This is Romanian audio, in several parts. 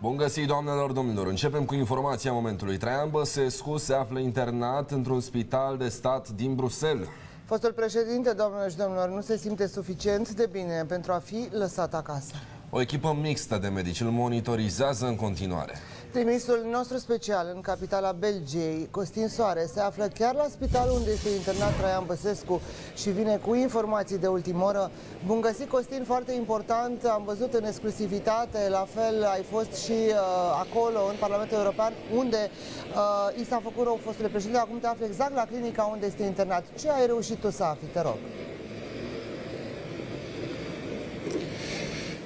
Bun găsit, doamnelor, domnilor! Începem cu informația momentului. Traian Băsescu se află internat într-un spital de stat din Bruxelles. Fostul președinte, doamnelor și domnilor, nu se simte suficient de bine pentru a fi lăsat acasă. O echipă mixtă de medici îl monitorizează în continuare. Trimisul nostru special în capitala Belgiei, Costin Soare, se află chiar la spitalul unde este internat Traian Băsescu și vine cu informații de ultimă oră. Bun găsit, Costin, foarte important, am văzut în exclusivitate, la fel ai fost și uh, acolo, în Parlamentul European, unde uh, i s-a făcut rău fostului președinte, acum te afli exact la clinica unde este internat. Ce ai reușit tu să afli, te rog?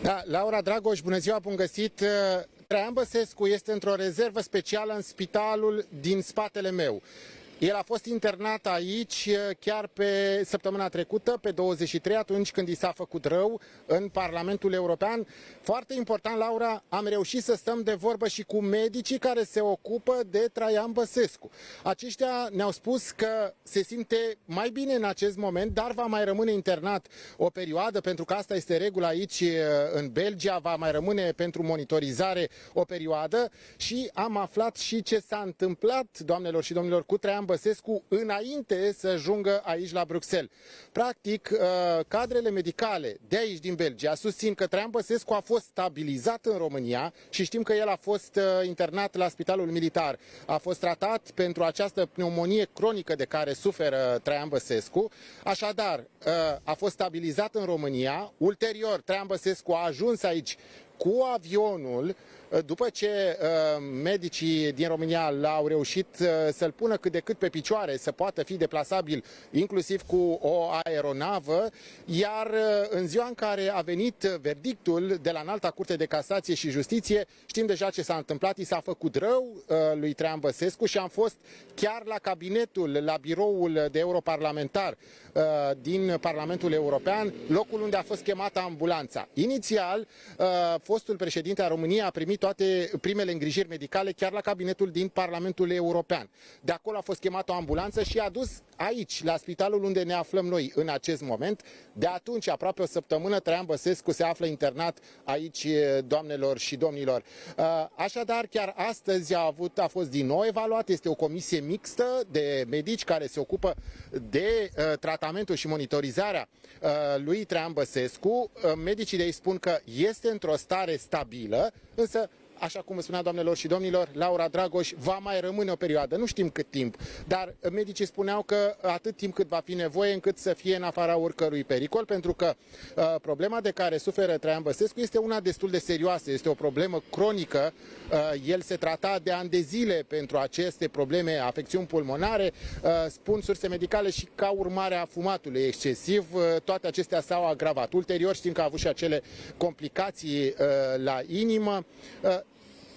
Da, Laura Dragoș, bună ziua, bun găsit! Traian Băsescu este într-o rezervă specială în spitalul din spatele meu. El a fost internat aici chiar pe săptămâna trecută, pe 23, atunci când i s-a făcut rău în Parlamentul European. Foarte important, Laura, am reușit să stăm de vorbă și cu medicii care se ocupă de Traian Băsescu. Aceștia ne-au spus că se simte mai bine în acest moment, dar va mai rămâne internat o perioadă, pentru că asta este regula aici în Belgia, va mai rămâne pentru monitorizare o perioadă și am aflat și ce s-a întâmplat, doamnelor și domnilor, cu Traian Băsescu înainte să ajungă aici la Bruxelles. Practic, uh, cadrele medicale de aici din Belgia susțin că Traian Băsescu a fost stabilizat în România și știm că el a fost uh, internat la Spitalul Militar. A fost tratat pentru această pneumonie cronică de care suferă Traian Băsescu. Așadar, uh, a fost stabilizat în România. Ulterior, Traian Băsescu a ajuns aici cu avionul după ce uh, medicii din România l-au reușit uh, să-l pună cât de cât pe picioare, să poată fi deplasabil inclusiv cu o aeronavă, iar uh, în ziua în care a venit verdictul de la Înalta Curte de Casație și Justiție, știm deja ce s-a întâmplat, i s-a făcut rău lui Traian Băsescu și am fost chiar la cabinetul, la biroul de europarlamentar din Parlamentul European, locul unde a fost chemată ambulanța. Inițial, fostul președinte a României a primit toate primele îngrijiri medicale chiar la cabinetul din Parlamentul European. De acolo a fost chemată o ambulanță și a dus aici, la spitalul unde ne aflăm noi în acest moment. De atunci, aproape o săptămână, Traian Băsescu se află internat aici, doamnelor și domnilor. Așadar, chiar astăzi a, avut, a fost din nou evaluat, este o comisie mixtă de medici care se ocupă de uh, tratamentul și monitorizarea uh, lui Traian Băsescu. Uh, medicii de ei spun că este într-o stare stabilă, însă așa cum spunea doamnelor și domnilor, Laura Dragoș va mai rămâne o perioadă, nu știm cât timp, dar medicii spuneau că atât timp cât va fi nevoie încât să fie în afara oricărui pericol, pentru că uh, problema de care suferă Traian Băsescu este una destul de serioasă, este o problemă cronică, uh, el se trata de ani de zile pentru aceste probleme, afecțiuni pulmonare, uh, spun surse medicale și ca urmare a fumatului excesiv, uh, toate acestea s-au agravat. Ulterior știm că a avut și acele complicații uh, la inimă.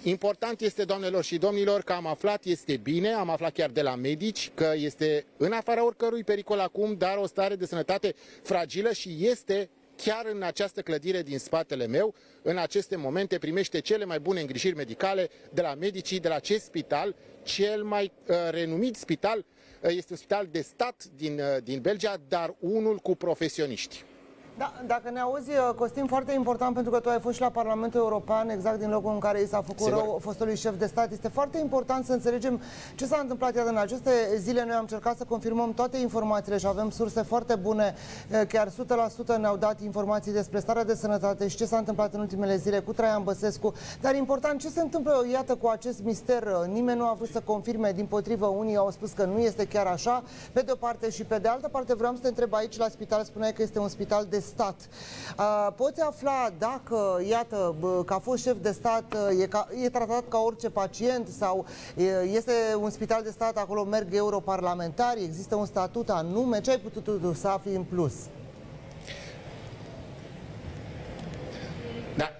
Uh, Important este, doamnelor și domnilor, că am aflat, este bine, am aflat chiar de la medici, că este în afara oricărui pericol acum, dar o stare de sănătate fragilă și este chiar în această clădire din spatele meu, în aceste momente primește cele mai bune îngrijiri medicale de la medicii de la acest spital, cel mai uh, renumit spital, uh, este un spital de stat din, uh, din Belgia, dar unul cu profesioniști. Da, dacă ne auzi, uh, Costin, foarte important pentru că tu ai fost și la Parlamentul European, exact din locul în care i s-a făcut Sigur. rău fostului șef de stat. Este foarte important să înțelegem ce s-a întâmplat iar în aceste zile. Noi am încercat să confirmăm toate informațiile și avem surse foarte bune. Uh, chiar 100% ne-au dat informații despre starea de sănătate și ce s-a întâmplat în ultimele zile cu Traian Băsescu. Dar important, ce se întâmplă, iată, cu acest mister? Uh, nimeni nu a vrut să confirme, din potrivă, unii au spus că nu este chiar așa, pe de o parte și pe de altă parte. Vreau să te întreb aici la spital, spuneai că este un spital de stat. Uh, poți afla dacă, iată, că a fost șef de stat, e, ca, e tratat ca orice pacient sau este un spital de stat, acolo merg europarlamentari, există un statut anume, ce ai putut să afli în plus? Da.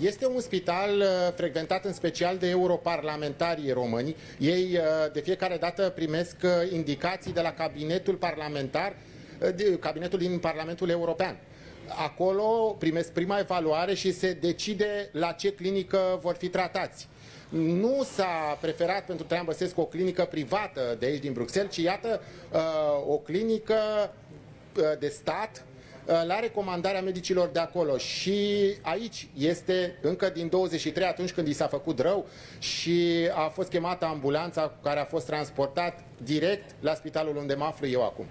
Este un spital frecventat în special de europarlamentarii români. Ei de fiecare dată primesc indicații de la cabinetul parlamentar, cabinetul din Parlamentul European acolo primesc prima evaluare și se decide la ce clinică vor fi tratați. Nu s-a preferat pentru Traian Băsescu o clinică privată de aici din Bruxelles, ci iată uh, o clinică uh, de stat la recomandarea medicilor de acolo și aici este încă din 23 atunci când i s-a făcut rău și a fost chemată ambulanța cu care a fost transportat direct la spitalul unde mă aflu eu acum.